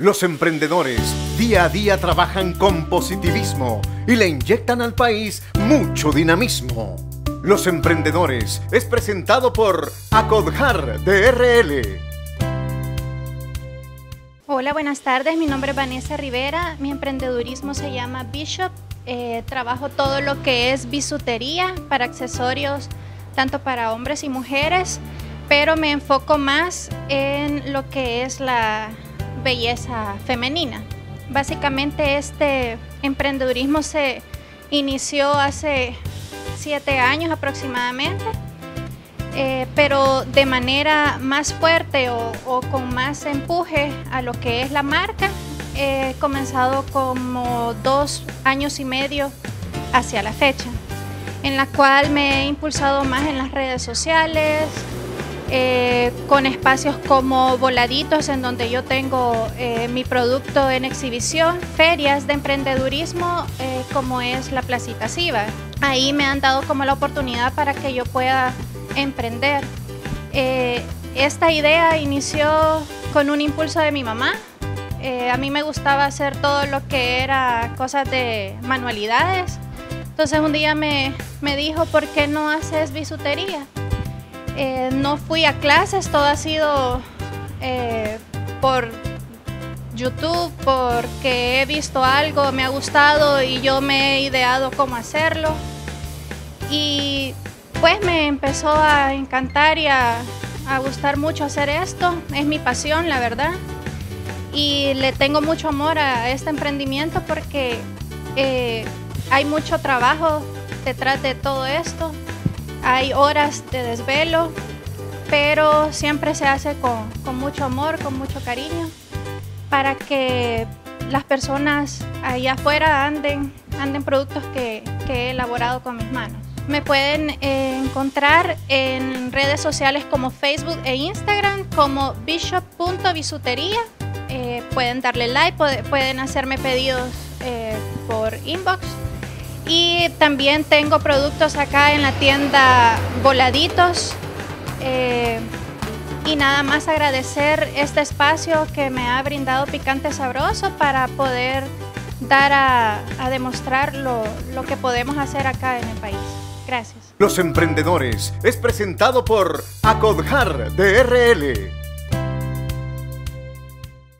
Los emprendedores día a día trabajan con positivismo y le inyectan al país mucho dinamismo. Los emprendedores es presentado por Acodjar DRL. Hola, buenas tardes. Mi nombre es Vanessa Rivera. Mi emprendedurismo se llama Bishop. Eh, trabajo todo lo que es bisutería para accesorios, tanto para hombres y mujeres, pero me enfoco más en lo que es la belleza femenina. Básicamente este emprendedurismo se inició hace siete años aproximadamente, eh, pero de manera más fuerte o, o, con más empuje a lo que es la marca. He comenzado como dos años y medio hacia la fecha, en la cual me he impulsado más en las redes sociales, eh, con espacios como voladitos en donde yo tengo eh, mi producto en exhibición, ferias de emprendedurismo eh, como es la Placita Siva. Ahí me han dado como la oportunidad para que yo pueda emprender. esta idea inició con un impulso de mi mamá. a mí me gustaba hacer todo lo que era cosas de manualidades. Entonces un día me, me dijo, ¿por qué no haces bisutería? Eh, no fui a clases, todo ha sido eh, por YouTube, porque he visto algo, me ha gustado y yo me he ideado cómo hacerlo. Y pues me empezó a encantar y a, gustar mucho hacer esto. Es mi pasión, la verdad. Y le tengo mucho amor a este emprendimiento porque eh, hay mucho trabajo detrás de todo esto hay horas de desvelo, pero siempre se hace con, mucho amor, con mucho cariño, para que las personas allá afuera anden, anden productos que, he elaborado con mis manos. Me pueden eh, encontrar en redes sociales como Facebook e Instagram como bishop.bisutería. Eh, pueden darle like, pueden hacerme pedidos eh, por inbox y también tengo productos acá en la tienda Voladitos. Eh, y nada más agradecer este espacio que me ha brindado Picante Sabroso para poder dar a, demostrar lo, lo que podemos hacer acá en el país. Gracias. Los Emprendedores es presentado por Acodjar DRL.